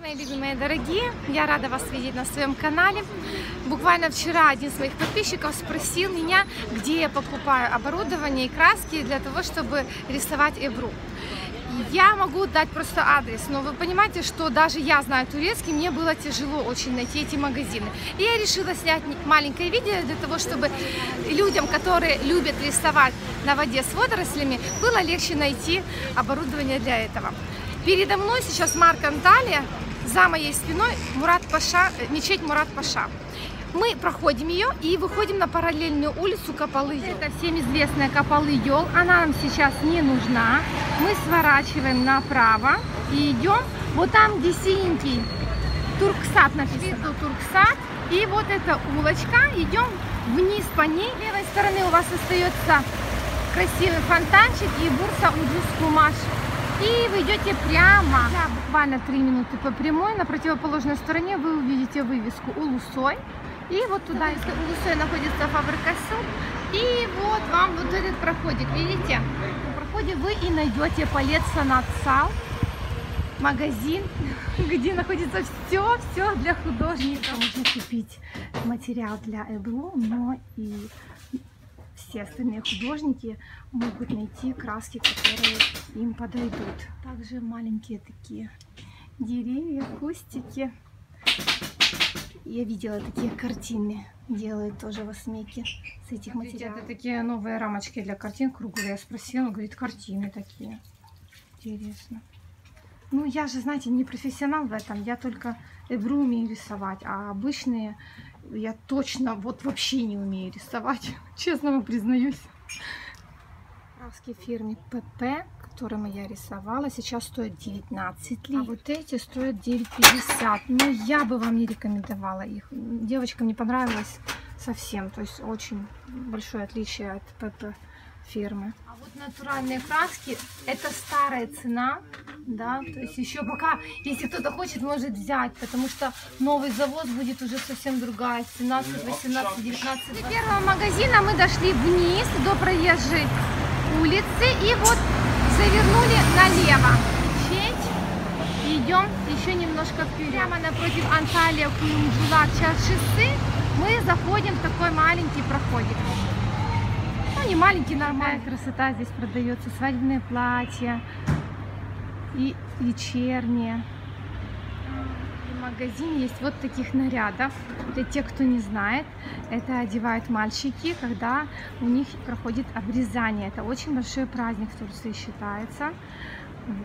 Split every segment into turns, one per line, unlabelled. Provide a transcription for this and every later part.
мои любимые дорогие, я рада вас видеть на своем канале. Буквально вчера один из моих подписчиков спросил меня, где я покупаю оборудование и краски для того, чтобы рисовать эбру. Я могу дать просто адрес, но вы понимаете, что даже я знаю турецкий, мне было тяжело очень найти эти магазины. И я решила снять маленькое видео для того, чтобы людям, которые любят рисовать на воде с водорослями, было легче найти оборудование для этого. Передо мной сейчас Марк Анталия, за моей спиной Мурат Паша, э, мечеть Мурат Паша. Мы проходим ее и выходим на параллельную улицу Капалы Это всем известная Капалы Йол. Она нам сейчас не нужна. Мы сворачиваем направо и идем вот там, где синенький Турксат написано. Турксат. И вот эта улочка. Идем вниз по ней. С левой стороны у вас остается красивый фонтанчик и бурса Уджус Кумаш. И вы идете прямо, да, буквально 3 минуты по прямой. На противоположной стороне вы увидите вывеску Улусой. И вот туда, если Улусой находится фабрика Сыл. И вот вам вот этот проходик, видите? На проходе вы и найдете Палет Санат Сал, магазин, где находится все-все для художника. Можно купить материал для ЭБУ, но и все остальные художники могут найти краски, которые им подойдут. Также маленькие такие деревья, кустики. Я видела такие картины, делают тоже в Осмеке с этих материалов. Это такие новые рамочки для картин круглые. Я спросила, он говорит, картины такие. Интересно. Ну, я же, знаете, не профессионал в этом. Я только эбру умею рисовать, а обычные я точно вот вообще не умею рисовать. Честно вам признаюсь. Краски фирмы ПП, которыми я рисовала, сейчас стоят 19 лет. А вот эти стоят 9,50. Но я бы вам не рекомендовала их. Девочкам не понравилось совсем. То есть очень большое отличие от ПП фирмы. А вот натуральные краски, это старая цена, да, то есть еще пока, если кто-то хочет, может взять, потому что новый завоз будет уже совсем другая, 17, 18, 19. До первого магазина мы дошли вниз до проезжей улицы и вот завернули налево. Чуть идем еще немножко вперед. Прямо напротив Анталия Кулумджулак шоссе мы заходим в такой маленький проходик. Не маленький, нормальная красота. Здесь продается свадебные платья и вечерние. В магазине есть вот таких нарядов. Для тех, кто не знает, это одевают мальчики, когда у них проходит обрезание. Это очень большой праздник в Турции считается.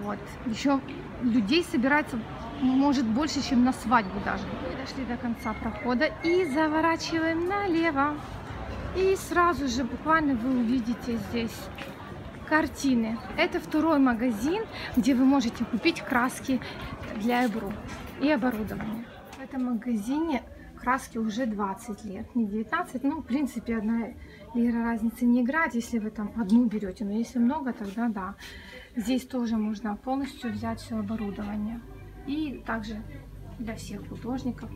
Вот. Еще людей собирается, может, больше, чем на свадьбу даже. Мы дошли до конца прохода и заворачиваем налево. И сразу же буквально вы увидите здесь картины. Это второй магазин, где вы можете купить краски для Эбру и оборудование. В этом магазине краски уже 20 лет, не 19, ну, в принципе, одна лира разницы не играет, если вы там одну берете, но если много, тогда да. Здесь тоже можно полностью взять все оборудование. И также для всех художников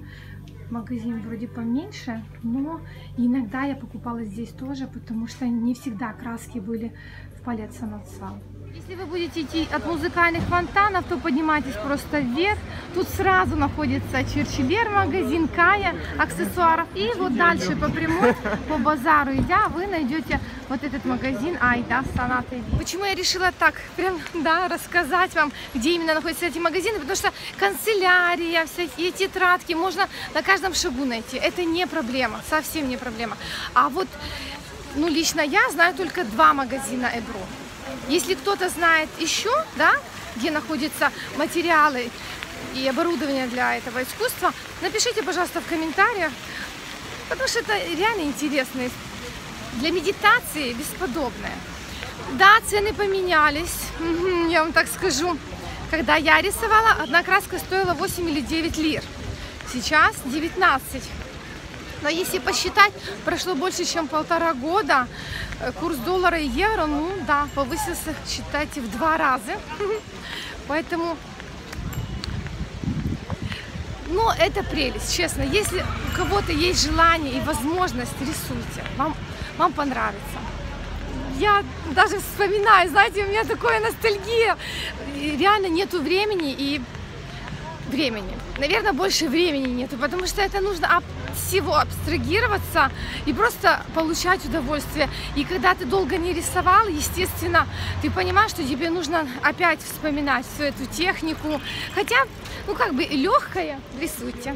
магазин вроде поменьше, но иногда я покупала здесь тоже, потому что не всегда краски были в палет Санацал. Если вы будете идти от музыкальных фонтанов, то поднимайтесь просто вверх. Тут сразу находится Черчиллер магазин, Кая, аксессуаров. И вот дальше по прямой, по базару идя, вы найдете вот этот магазин Айда Санаты. Почему я решила так прям, да, рассказать вам, где именно находятся эти магазины? Потому что канцелярия, всякие тетрадки можно на каждом шагу найти. Это не проблема, совсем не проблема. А вот, ну, лично я знаю только два магазина Эбро. Если кто-то знает еще, да, где находятся материалы и оборудование для этого искусства, напишите, пожалуйста, в комментариях, потому что это реально интересно. Для медитации бесподобное. Да, цены поменялись, я вам так скажу. Когда я рисовала, одна краска стоила 8 или 9 лир. Сейчас 19. Но если посчитать, прошло больше, чем полтора года, э, курс доллара и евро, ну да, повысился, считайте, в два раза. Поэтому, ну, это прелесть, честно. Если у кого-то есть желание и возможность, рисуйте, вам, вам понравится. Я даже вспоминаю, знаете, у меня такое ностальгия. Реально нету времени и времени. Наверное, больше времени нету, потому что это нужно всего абстрагироваться и просто получать удовольствие. И когда ты долго не рисовал, естественно, ты понимаешь, что тебе нужно опять вспоминать всю эту технику. Хотя, ну как бы легкое, рисуйте.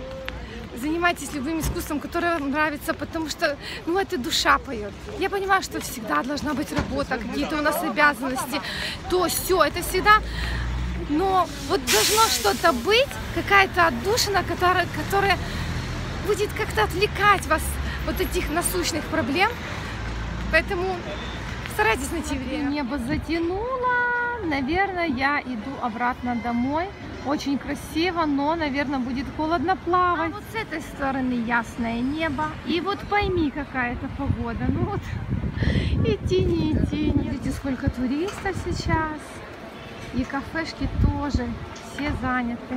Занимайтесь любым искусством, которое вам нравится, потому что, ну, это душа поет. Я понимаю, что всегда должна быть работа, какие-то у нас обязанности, то, все, это всегда но вот должно что-то быть, какая-то отдушина, которая, которая будет как-то отвлекать вас от этих насущных проблем. Поэтому старайтесь найти время.
Небо затянуло. Наверное, я иду обратно домой. Очень красиво, но, наверное, будет холодно плавать. А вот с этой стороны ясное небо. И вот пойми, какая это погода. Ну вот, и тени, и тени. Видите, сколько туристов сейчас. И кафешки тоже все заняты.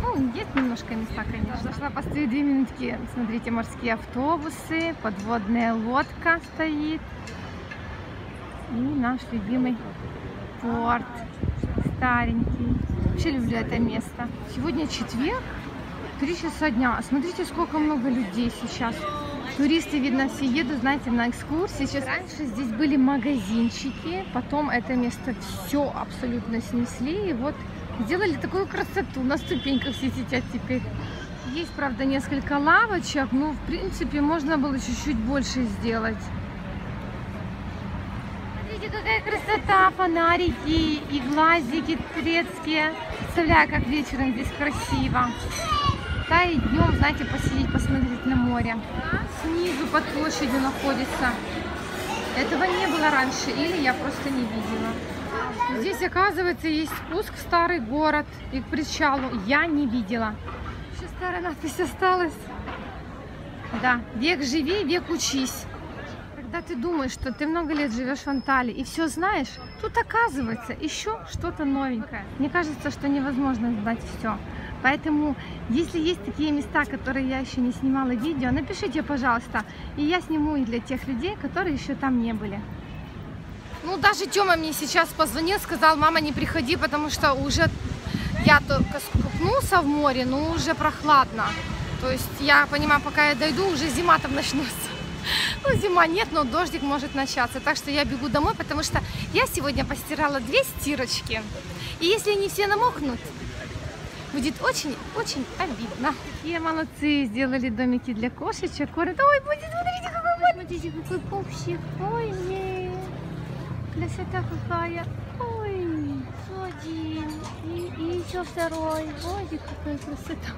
Ну, есть немножко места, конечно. Зашла посмотреть две минутки. Смотрите, морские автобусы, подводная лодка стоит. И наш любимый порт. Старенький. Вообще люблю это место. Сегодня четверг, три часа дня. Смотрите, сколько много людей сейчас. Туристы, видно, все едут, знаете, на экскурсии. Сейчас раньше здесь были магазинчики, потом это место все абсолютно снесли. И вот сделали такую красоту. На ступеньках все сидят теперь. Есть, правда, несколько лавочек, но, в принципе, можно было чуть-чуть больше сделать. Смотрите, какая красота, фонарики и глазики турецкие. Представляю, как вечером здесь красиво. Да, и днем, знаете, посидеть, посмотреть на море снизу под площадью находится. Этого не было раньше, или я просто не видела. Здесь, оказывается, есть спуск в старый город и к причалу. Я не видела. Еще старая надпись осталась. Да, век живи, век учись. Когда ты думаешь, что ты много лет живешь в Анталии и все знаешь, тут оказывается еще что-то новенькое. Мне кажется, что невозможно знать все. Поэтому, если есть такие места, которые я еще не снимала видео, напишите, пожалуйста, и я сниму и для тех людей, которые еще там не были.
Ну, даже Тёма мне сейчас позвонил, сказал, мама, не приходи, потому что уже я только скупнулся в море, но уже прохладно. То есть я понимаю, пока я дойду, уже зима там начнется. Ну, зима нет, но дождик может начаться. Так что я бегу домой, потому что я сегодня постирала две стирочки. И если они все намокнут, будет очень-очень обидно.
Такие молодцы, сделали домики для кошечек. Кормят. Ой, будет, смотрите, какой. Смотрите, какой пупсик. Ой. Красота какая. Ой, один. И, и еще второй. Ой, какая красота.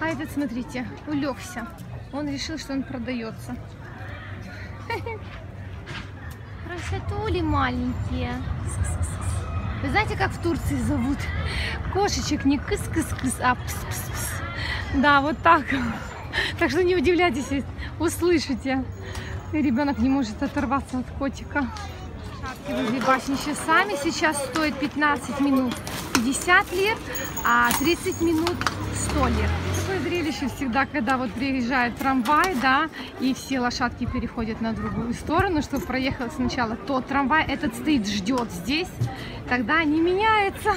А этот, смотрите, улегся. Он решил, что он продается.
Красотули маленькие. Вы знаете, как в Турции зовут кошечек? Не кыс-кыс-кыс, а пс-пс-пс. Да, вот так. Так что не удивляйтесь, услышите. Ребенок не может оторваться от котика. Возле часами сейчас стоит 15 минут 50 лир, а 30 минут 100 лир. Зрелище всегда, когда вот приезжает трамвай, да, и все лошадки переходят на другую сторону, чтобы проехал сначала тот трамвай, этот стоит, ждет здесь, тогда они меняются.